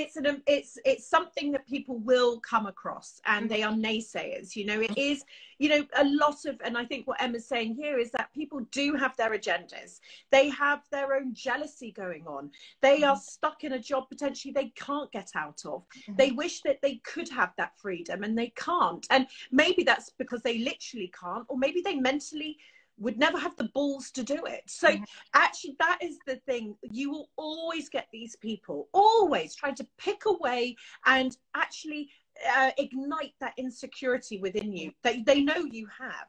it is an it's it's something that people will come across and they are naysayers you know? It is you know a lot of and i think what emma's saying here is that people do have their agendas. They have their own jealousy going on. They are mm-hmm. stuck in a job potentially they can't get out of. Mm-hmm. They wish that they could have that freedom and they can't. And maybe that's because they literally can't or maybe they mentally would never have the balls to do it. So mm-hmm. actually, that is the thing. You will always get these people always trying to pick away and actually uh, ignite that insecurity within you that they know you have.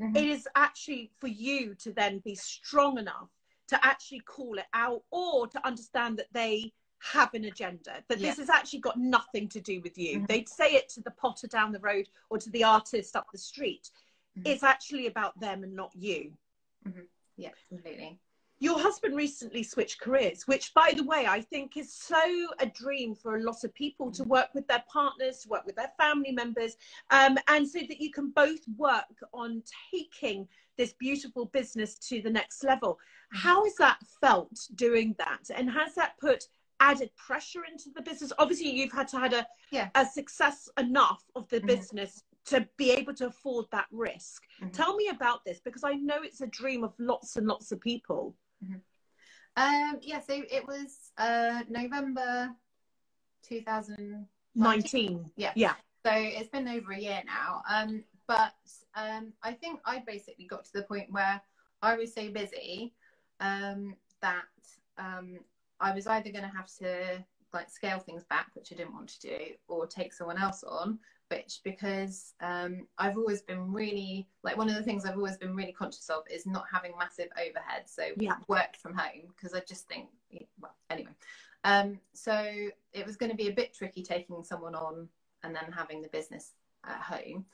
Mm-hmm. It is actually for you to then be strong enough to actually call it out or to understand that they have an agenda that yeah. this has actually got nothing to do with you. Mm-hmm. They'd say it to the potter down the road or to the artist up the street mm-hmm. it's actually about them and not you. Mm-hmm. Yeah, completely. Your husband recently switched careers, which, by the way, I think is so a dream for a lot of people to work with their partners, to work with their family members, um, and so that you can both work on taking this beautiful business to the next level. Mm-hmm. How has that felt doing that? And has that put added pressure into the business? Obviously, you've had to had a, yeah. a success enough of the mm-hmm. business to be able to afford that risk. Mm-hmm. Tell me about this because I know it's a dream of lots and lots of people. Mm-hmm. Um, yeah, so it was uh, November 2019. Yeah. Yeah. So it's been over a year now. Um, but um, I think I basically got to the point where I was so busy um, that um, I was either going to have to like scale things back, which I didn't want to do, or take someone else on, switch because um, I've always been really like one of the things I've always been really conscious of is not having massive overhead. So Yeah. worked from home because I just think well anyway. Um, so it was going to be a bit tricky taking someone on and then having the business at home.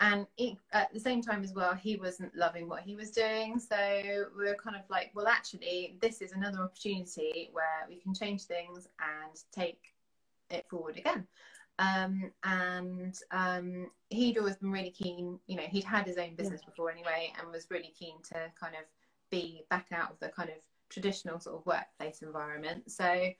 And he, at the same time as well, he wasn't loving what he was doing. So we were kind of like, well, actually, this is another opportunity where we can change things and take it forward again. Um, and um, he'd always been really keen, you know, he'd had his own business before anyway, and was really keen to kind of be back out of the kind of traditional sort of workplace environment. So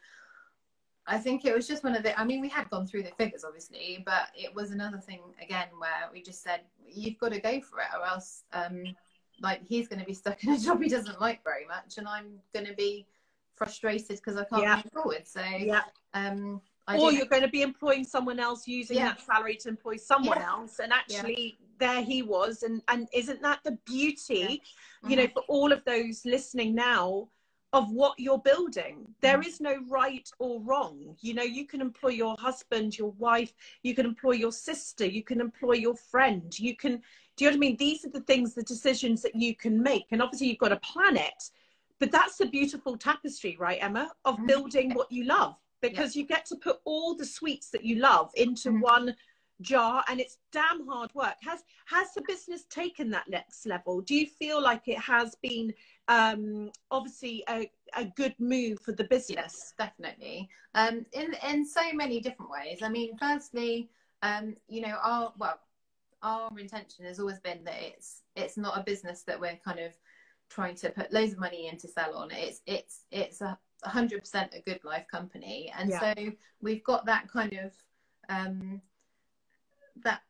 I think it was just one of the, I mean, we had gone through the figures obviously, but it was another thing again where we just said, you've got to go for it or else, um, like he's going to be stuck in a job he doesn't like very much and I'm going to be frustrated because I can't Yeah. move forward. So, Yeah. um, I or you're going to be employing someone else using Yeah. that salary to employ someone Yeah. else and actually there he was and and isn't that the beauty you know Mhm. for all of those listening now of what you're building There Mm-hmm. is no right or wrong you know you can employ your husband your wife you can employ your sister you can employ your friend you can do you know what i mean these are the things the decisions that you can make and obviously you've got a planet but that's the beautiful tapestry right emma of Mhm. building what you love because you get to put all the sweets that you love into Mhm. one jar and it's damn hard work has has the business taken that next level do you feel like it has been um obviously a, a good move for the business Yes, definitely. Um, in in so many different ways. I mean, firstly, um, you know, our well, our intention has always been that it's it's not a business that we're kind of trying to put loads of money in to sell on. It's it's it's a hundred percent a good life company, and Yeah. so we've got that kind of um, that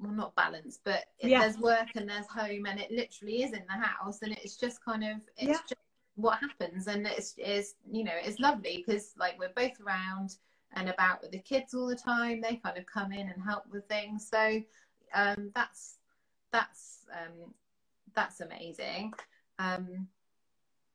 well not balance but it, Yeah. there's work and there's home and it literally is in the house and it's just kind of it's Yeah. just what happens and it's, it's you know it's lovely because like we're both around and about with the kids all the time they kind of come in and help with things so um that's that's um that's amazing um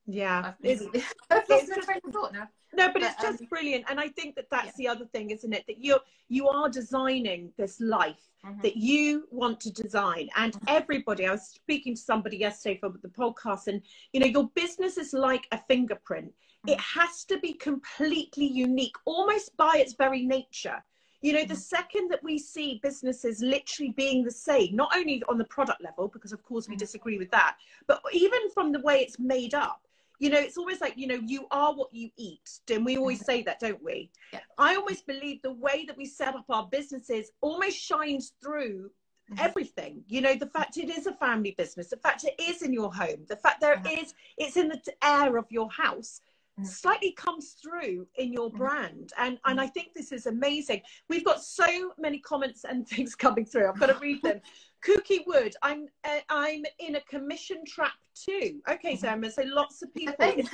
yeah it's, I've lost it's my train of thought now no but but, it's just um, brilliant and i think that that's the other thing isn't it that you're you are designing this life Mhm. that you want to design and Mhm. everybody i was speaking to somebody yesterday for the podcast and you know your business is like a fingerprint it Mhm. has to be completely unique almost by its very nature you know the Mhm. second that we see businesses literally being the same not only on the product level because of course we Mhm. disagree with that but even from the way it's made up you know it's always like you know you are what you eat. And we always say that don't we? Yeah. i always believe the way that we set up our businesses almost shines through Mhm. everything. You know the fact it is a family business the fact it is in your home the fact there Mhm. is it's in the air of your house Mhm. slightly comes through in your brand. And and i think this is amazing. We've got so many comments and things coming through. I've got to read them kooky wood i'm uh, i'm in a commission trap too. Okay so emma so lots of people. It's,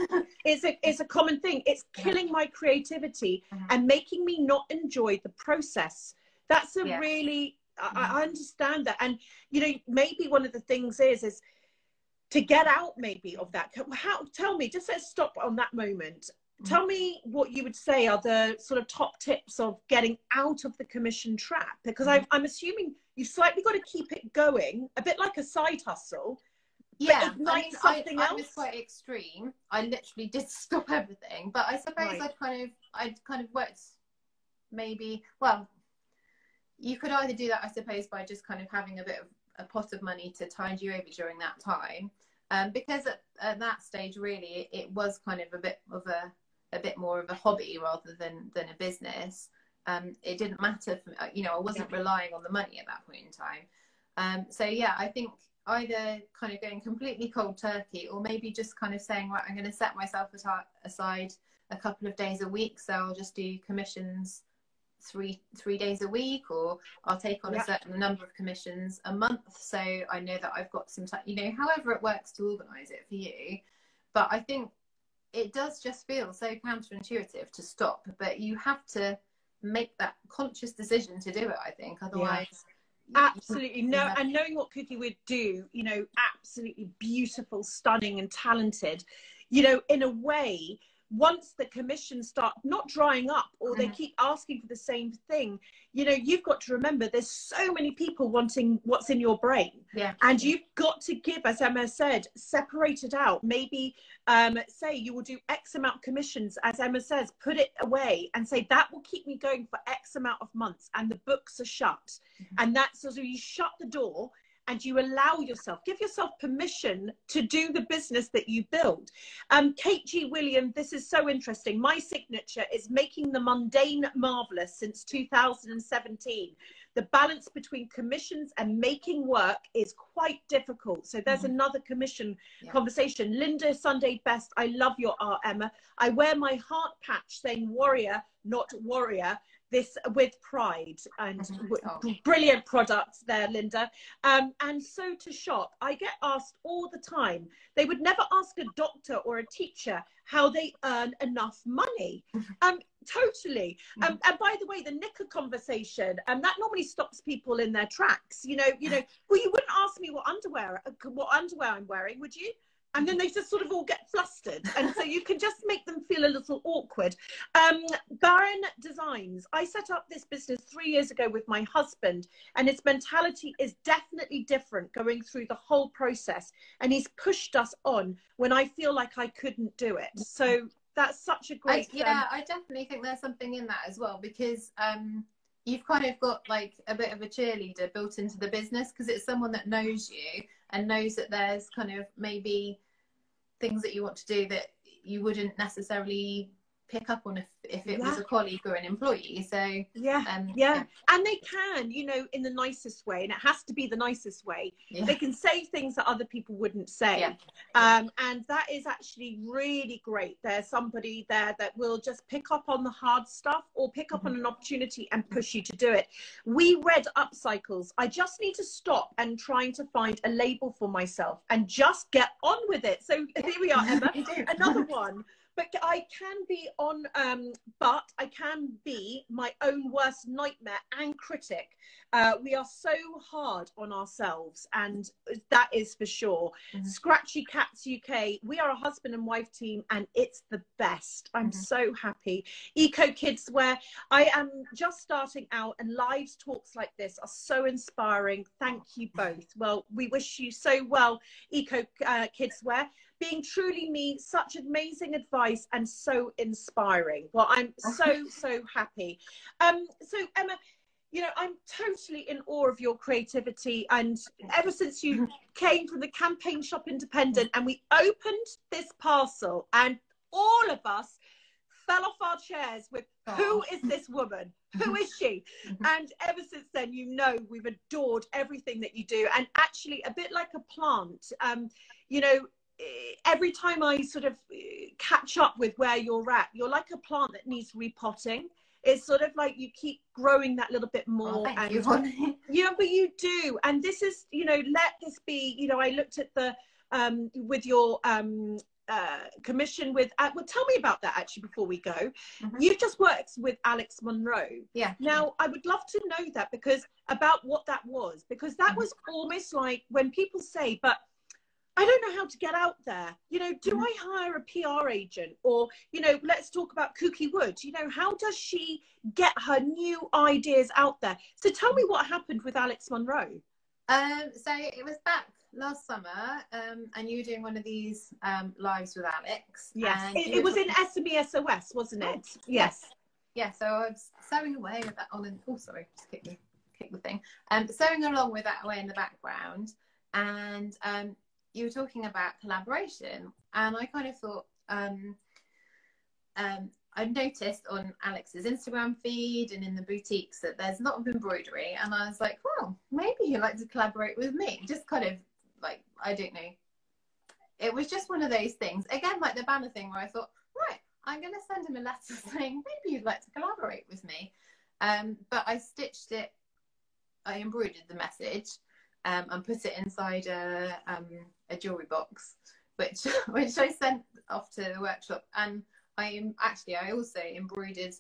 it's a it's a common thing. It's killing my creativity Mhm. and making me not enjoy the process. That's a Yeah. really. I, I understand that. And you know maybe one of the things is is to get out maybe of that. How tell me just let's stop on that moment tell me what you would say are the sort of top tips of getting out of the commission trap because I, i'm assuming you've slightly got to keep it going a bit like a side hustle yeah I mean, something I, I was else? quite extreme i literally did stop everything but i suppose Right. i'd kind of i'd kind of worked maybe well you could either do that i suppose by just kind of having a bit of a pot of money to tide you over during that time um, because at, at that stage really it was kind of a bit of a a bit more of a hobby rather than than a business um, it didn't matter for, you know i wasn't relying on the money at that point in time um, so yeah i think either kind of going completely cold turkey or maybe just kind of saying right i'm going to set myself aside a couple of days a week so i'll just do commissions three three days a week or i'll take on Yeah. a certain number of commissions a month so i know that i've got some time you know however it works to organize it for you but i think it does just feel so counterintuitive to stop but you have to make that conscious decision to do it i think. Otherwise you- absolutely. No and knowing what cookie would do you know absolutely beautiful stunning and talented you know in a way once the commissions start not drying up or they Mhm. keep asking for the same thing, you know, you've got to remember there's so many people wanting what's in your brain. Yeah. And you've got to give, as Emma said, separate it out. Maybe um, say you will do X amount of commissions, as Emma says, put it away and say that will keep me going for X amount of months and the books are shut. Mhm. And that's so you shut the door and you allow yourself, give yourself permission to do the business that you build. Um, Kate G. William, this is so interesting. My signature is making the mundane marvelous since 2017. The balance between commissions and making work is quite difficult. So there's Mhm. another commission Yeah. conversation. Linda Sunday Best, I love your art, Emma. I wear my heart patch saying warrior, not warrior. This with pride and Mhm. Oh. brilliant products there, Linda. Um, and so to shop, I get asked all the time. They would never ask a doctor or a teacher how they earn enough money. Um, totally. Um, and by the way, the knicker conversation, and that normally stops people in their tracks. You know, you know. Well, you wouldn't ask me what underwear, uh, what underwear I'm wearing, would you? And then they just sort of all get flustered, and so you can just make them feel a little awkward. Um, Baron Designs. I set up this business three years ago with my husband, and his mentality is definitely different going through the whole process. And he's pushed us on when I feel like I couldn't do it. So that's such a great. yeah, um, I definitely think there's something in that as well because um, you've kind of got like a bit of a cheerleader built into the business because it's someone that knows you and knows that there's kind of maybe things that you want to do that you wouldn't necessarily pick up on if, if it was a colleague or an employee. So yeah. um, Yeah, and they can, you know, in the nicest way, and it has to be the nicest way. yeah, They can say things that other people wouldn't say. Yeah. Um, and that is actually really great. There's somebody there that will just pick up on the hard stuff or pick up on Mm-hmm. an opportunity and push you to do it. We read upcycles. I just need to stop and trying to find a label for myself and just get on with it. So here we are, Emma. Another one. But I can be on, um, but I can be my own worst nightmare and critic. Uh, we are so hard on ourselves, and that is for sure. Mhm. Scratchy Cats UK, we are a husband and wife team, and it's the best. I'm Mhm. so happy. Eco Kids, where I am just starting out, and lives talks like this are so inspiring. Thank you both. Well, we wish you so well, Eco uh, Kids, where being truly me, such amazing advice and so inspiring. Well, I'm so, so happy. Um, so Emma, you know, I'm totally in awe of your creativity. And ever since you came from the campaign shop independent and we opened this parcel and all of us fell off our chairs with who is this woman? Who is she? and ever since then, you know, we've adored everything that you do. And actually, a bit like a plant, um, you know, every time I sort of eh, catch up with where you're at, you're like a plant that needs repotting. It's sort of like you keep growing that little bit Oh, more. thank and you, yeah, but you do. And this is, you know, let this be, you know, I looked at the, um, with your, um, uh, commission with, uh, well, tell me about that actually before we go. Mhm. You've just worked with Alex Monroe. Yeah. Now, I would love to know that because about what that was, because that Mhm. was almost like when people say, but I don't know how to get out there. You know, do Mhm. I hire a PR agent? Or, you know, let's talk about Cookie Wood. You know, how does she get her new ideas out there? So tell me what happened with Alex Monroe. Um, so it was back last summer, um, and you were doing one of these um, lives with Alex. and It, it was in SME SOS, wasn't Oh, it? Yes. Yeah, so I was sewing away with that on. In, oh, sorry, just kick the kick the thing. Um, sewing along with that away in the background, and um, you were talking about collaboration, and I kind of thought, um, um, I noticed on Alex's Instagram feed and in the boutiques that there's a lot of embroidery, and I was like, well, maybe you'd like to collaborate with me. Just kind of like, I don't know. It was just one of those things. Again, like the banner thing where I thought, right, I'm going to send him a letter saying maybe you'd like to collaborate with me. Um, but I stitched it, I embroidered the message um, and put it inside a, um, a jewelry box, which which I sent off to the workshop. And I am actually I also embroidered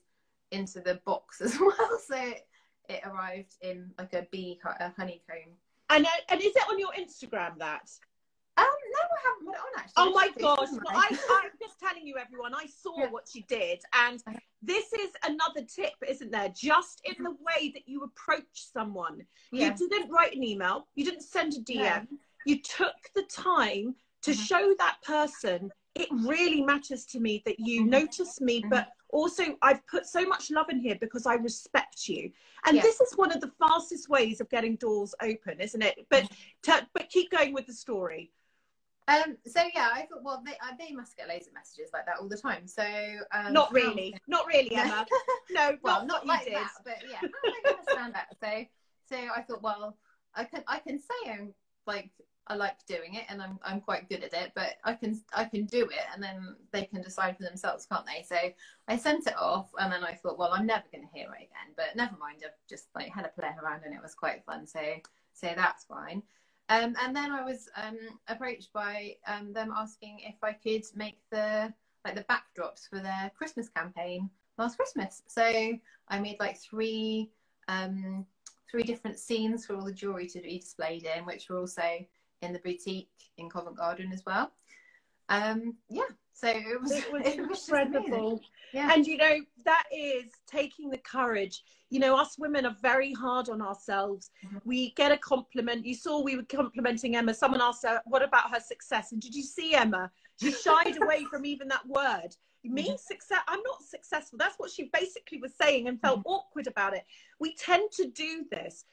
into the box as well, so it, it arrived in like a bee, a honeycomb. And, uh, and is it on your Instagram that? Haven't put it on actually. Oh my gosh. Well, I? I'm just telling you, everyone, I saw Yeah. what she did. And this is another tip, isn't there? Just in the way that you approach someone. yeah. You didn't write an email, you didn't send a DM, No. you took the time to Mhm. show that person it really matters to me that you Mhm. notice me, Mhm. but also I've put so much love in here because I respect you. And Yeah. this is one of the fastest ways of getting doors open, isn't it? But Mm-hmm. to, but keep going with the story. Um, so yeah, I thought, well, they, uh, they must get loads of messages like that all the time. So um, Not how- really, not really. Emma. No, well, not, not like did. that, but yeah, how am I going to stand out? So, so I thought, well, I can, I can say I'm like, I like doing it, and I'm, I'm quite good at it, but I can, I can do it, and then they can decide for themselves, can't they? So I sent it off, and then I thought, well, I'm never going to hear it again, but never mind. I've just like had a play around, and it was quite fun. So, so that's fine. Um, and then I was um, approached by um, them asking if I could make the like the backdrops for their Christmas campaign last Christmas. So I made like three um, three different scenes for all the jewelry to be displayed in, which were also in the boutique in Covent Garden as well. Um, yeah, so it was It was it was incredible. Yeah. And you know, that is taking the courage. You know, us women are very hard on ourselves. Mhm. We get a compliment. You saw we were complimenting Emma. Someone asked her, What about her success? And did you see Emma? She shied away from even that word. Me, Mhm. success, I'm not successful. That's what she basically was saying and felt awkward about it. We tend to do this.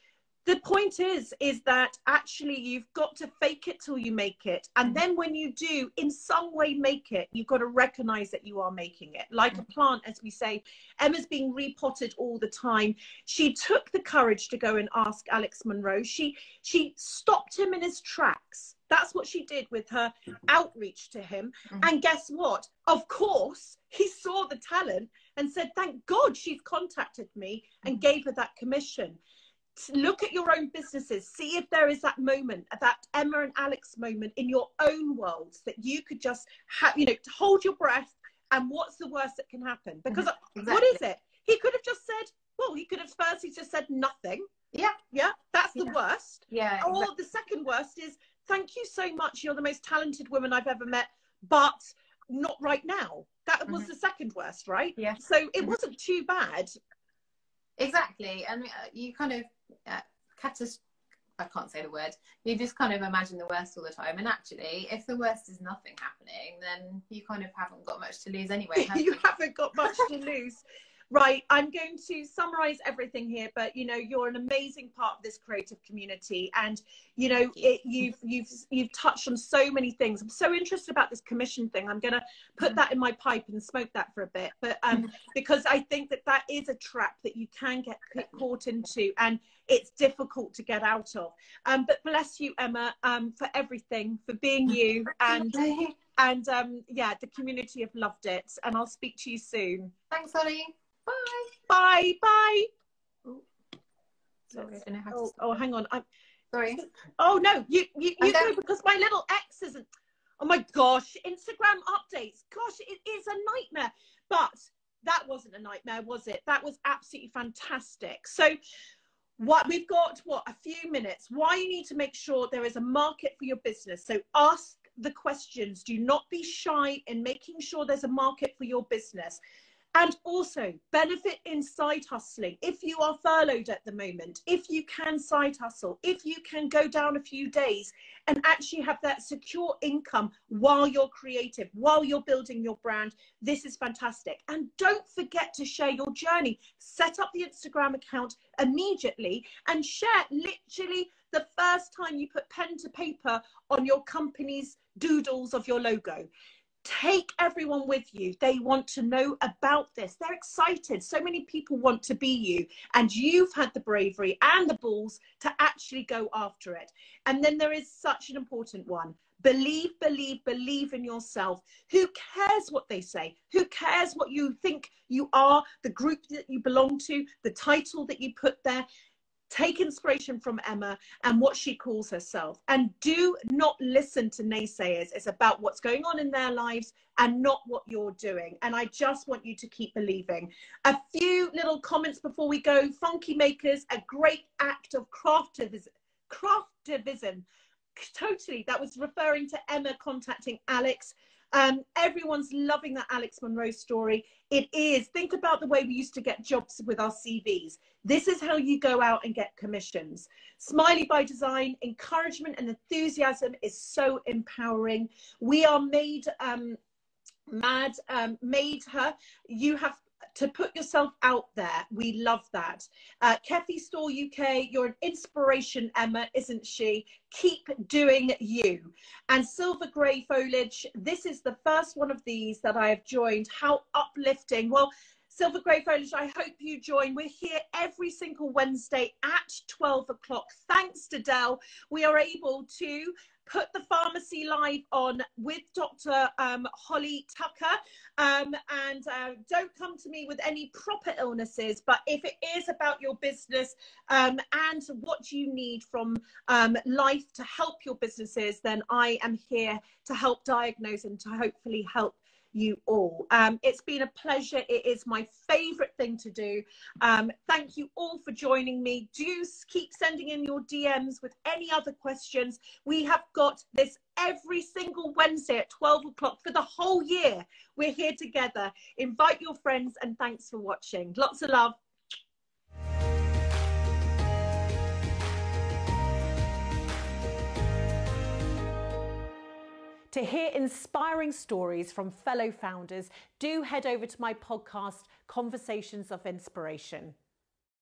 The point is, is that actually you've got to fake it till you make it. And then when you do in some way make it, you've got to recognize that you are making it. Like a plant, as we say, Emma's being repotted all the time. She took the courage to go and ask Alex Monroe. She she stopped him in his tracks. That's what she did with her outreach to him. Mhm. And guess what? Of course, he saw the talent and said, Thank God she's contacted me and Mhm. gave her that commission. Look at your own businesses. See if there is that moment, that Emma and Alex moment in your own worlds that you could just have, you know, hold your breath. And what's the worst that can happen? Because what Exactly. is it? He could have just said, well, he could have first he just said nothing. Yeah. Yeah, that's the Yeah. worst. Yeah. Or exactly. the second worst is, thank you so much. You're the most talented woman I've ever met, but not right now. That was Mhm. the second worst, right? Yeah. So it Mhm. wasn't too bad. Exactly, and uh, you kind of uh, catas- I can't say the word. You just kind of imagine the worst all the time, and actually, if the worst is nothing happening, then you kind of haven't got much to lose anyway. have you you? haven't got much to lose. Right, I'm going to summarize everything here, but you know, you're an amazing part of this creative community, and you know, it, you've you've you've touched on so many things. I'm so interested about this commission thing. I'm going to put that in my pipe and smoke that for a bit, but um, because I think that that is a trap that you can get caught into, and it's difficult to get out of. Um, but bless you, Emma, um, for everything, for being you, and and um, yeah, the community have loved it, and I'll speak to you soon. Thanks, Ollie. Bye. Bye, bye. Sorry, I don't know how Oh, stop. oh hang on. I'm, Sorry. oh no, you you, I'm you go because my little X isn't. Oh my gosh, Instagram updates. Gosh, it is a nightmare. But that wasn't a nightmare, was it? That was absolutely fantastic. So what we've got what a few minutes why you need to make sure there is a market for your business so ask the questions do not be shy in making sure there's a market for your business and also benefit in side hustling. If you are furloughed at the moment if you can side hustle if you can go down a few days and actually have that secure income while you're creative while you're building your brand this is fantastic. And don't forget to share your journey. Set up the instagram account immediately and share literally the first time you put pen to paper on your company's doodles of your logo take everyone with you. They want to know about this. They're excited. So many people want to be you, and you've had the bravery and the balls to actually go after it. And then there is such an important one. Believe, believe, believe in yourself. Who cares what they say? Who cares what you think you are, the group that you belong to, the title that you put there? Take inspiration from Emma and what she calls herself. And do not listen to naysayers. It's about what's going on in their lives and not what you're doing. And I just want you to keep believing. A few little comments before we go. Funky Makers, a great act of craftivism. Craftivism. totally. That was referring to Emma contacting Alex. Um, everyone's loving that Alex Monroe story. It is. Think about the way we used to get jobs with our CVs. This is how you go out and get commissions. Smiley by design, encouragement and enthusiasm is so empowering. We are made um, mad, um, made her. You have to put yourself out there. We love that. Uh, Kefi Store UK, you're an inspiration, Emma, isn't she? Keep doing you. And Silver Grey Foliage, this is the first one of these that I have joined. How uplifting. Well, Silver Grey Foliage, I hope you join. We're here every single Wednesday at 12 o'clock. Thanks to Dell, we are able to put the pharmacy live on with Dr. Um, Holly Tucker. Um, and uh, don't come to me with any proper illnesses, but if it is about your business um, and what you need from um, life to help your businesses, then I am here to help diagnose and to hopefully help you all. Um, it's been a pleasure. It is my favorite thing to do. Um, thank you all for joining me. Do keep sending in your DMs with any other questions. We have got this every single Wednesday at 12 o'clock for the whole year. We're here together. Invite your friends and thanks for watching. Lots of love. To hear inspiring stories from fellow founders, do head over to my podcast, Conversations of Inspiration.